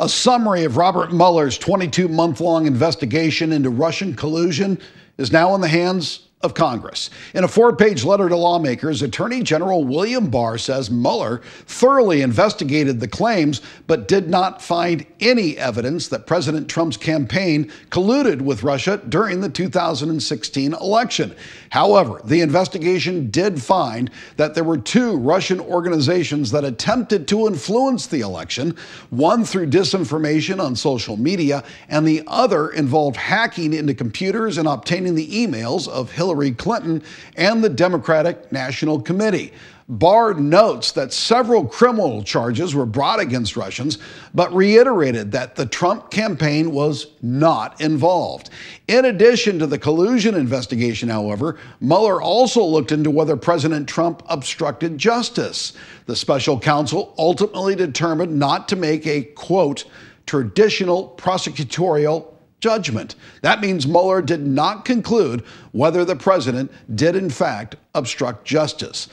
A summary of Robert Mueller's 22 month long investigation into Russian collusion is now in the hands of Congress. In a four page letter to lawmakers, Attorney General William Barr says Mueller thoroughly investigated the claims, but did not find any evidence that President Trump's campaign colluded with Russia during the 2016 election. However, the investigation did find that there were two Russian organizations that attempted to influence the election, one through disinformation on social media, and the other involved hacking into computers and obtaining the emails of Hillary. Hillary Clinton and the Democratic National Committee. Barr notes that several criminal charges were brought against Russians, but reiterated that the Trump campaign was not involved. In addition to the collusion investigation, however, Mueller also looked into whether President Trump obstructed justice. The special counsel ultimately determined not to make a, quote, traditional prosecutorial judgment. That means Mueller did not conclude whether the president did, in fact, obstruct justice.